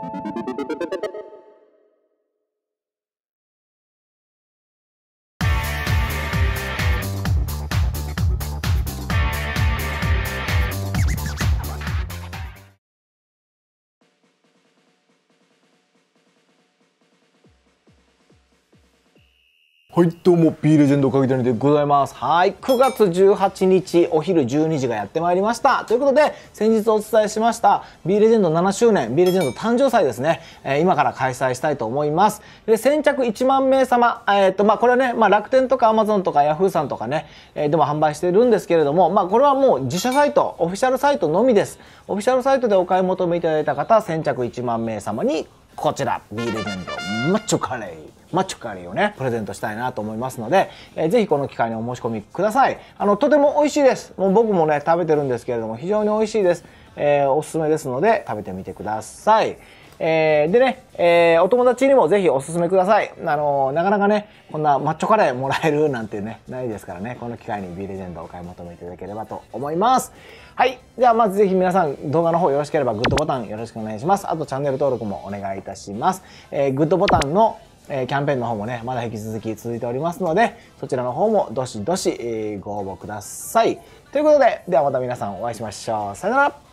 Thank you. はい、どうも、B レジェンドかぎ谷でございます。はい、9月18日お昼12時がやってまいりました。ということで、先日お伝えしました B レジェンド7周年、B レジェンド誕生祭ですね、えー、今から開催したいと思います。で、先着1万名様、えー、っと、まあ、これはね、まあ、楽天とか Amazon とか Yahoo さんとかね、えー、でも販売してるんですけれども、まあ、これはもう自社サイト、オフィシャルサイトのみです。オフィシャルサイトでお買い求めいただいた方、先着1万名様に、こちら、B レジェンドマッチョカレー。マッチョカリーをね、プレゼントしたいなと思いますので、えー、ぜひこの機会にお申し込みください。あの、とても美味しいです。もう僕もね、食べてるんですけれども、非常に美味しいです。えー、おすすめですので、食べてみてください。えー、でね、えー、お友達にもぜひおすすめください。あのー、なかなかね、こんなマッチョカレーもらえるなんてね、ないですからね、この機会に B レジェンドをお買い求めいただければと思います。はい。では、まずぜひ皆さん、動画の方よろしければグッドボタンよろしくお願いします。あと、チャンネル登録もお願いいたします。えー、グッドボタンのえ、キャンペーンの方もね、まだ引き続き続いておりますので、そちらの方もどしどし、え、ご応募ください。ということで、ではまた皆さんお会いしましょう。さよなら